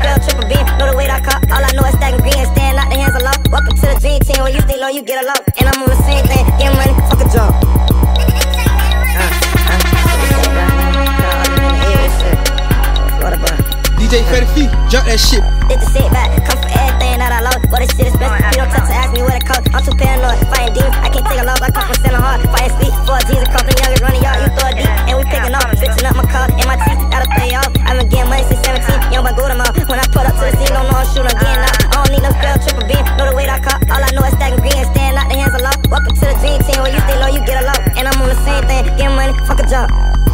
spell triple beam. Know the weight I caught. All I know is stacking green and stand out the hands of law. Welcome to the dream team. When you stay low, you get along. And I'm on the same thing. Getting money, fuck a job. DJ Fetti Fee, jump that shit. Did the sit back, come for everything that I lost. But this shit is best. You don't touch to ask me what it cost. I'm too paranoid. up.